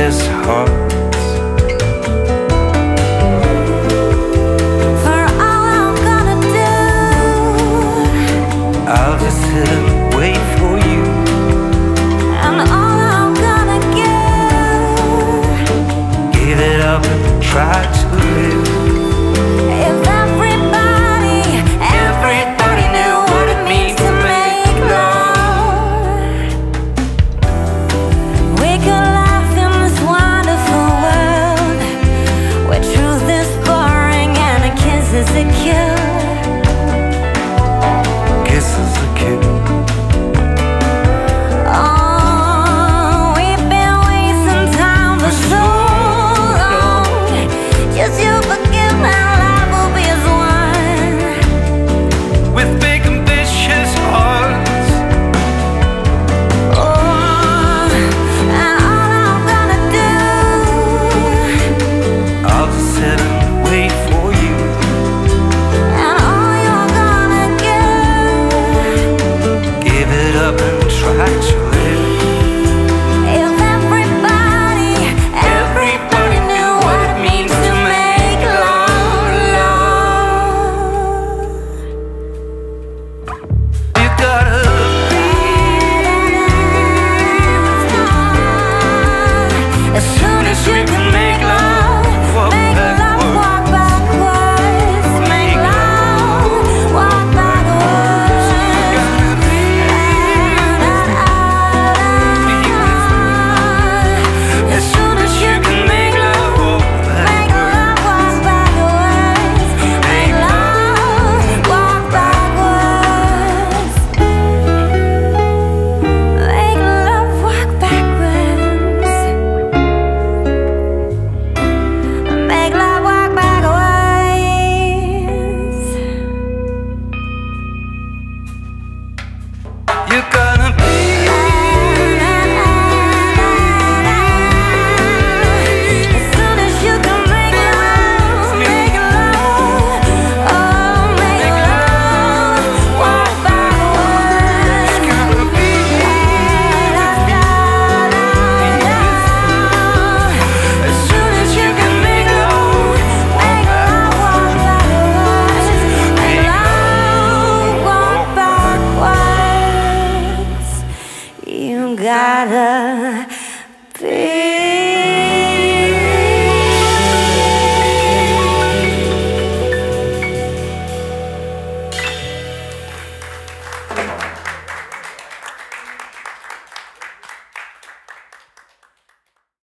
his heart. Gotta As soon as you da da.